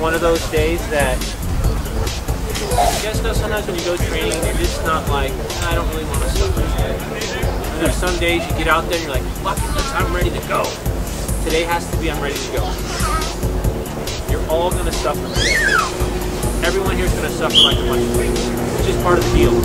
one of those days that guys know sometimes when you go training, just not like, I don't really want to suffer today. There's some days you get out there and you're like, fuck it, I'm ready to go. Today has to be I'm ready to go. You're all gonna suffer today. Everyone here's gonna suffer like a bunch of things. It's just part of the deal.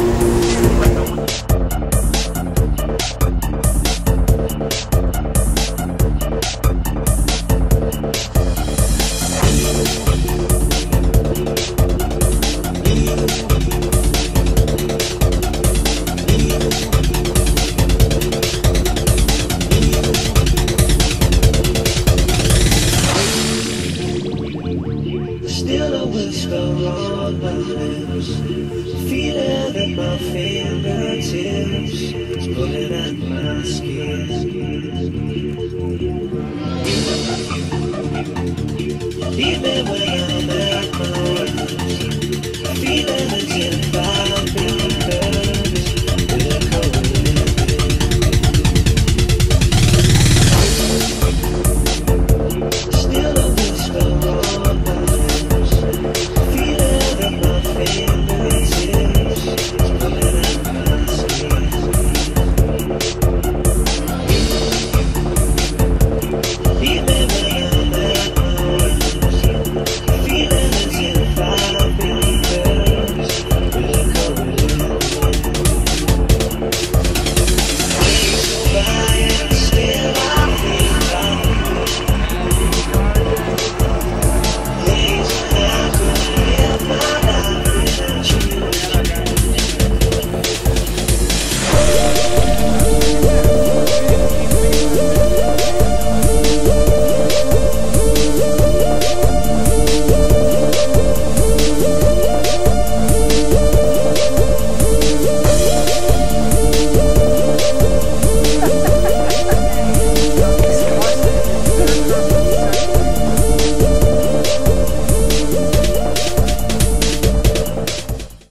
Feeling at my fingertips pulling at my skin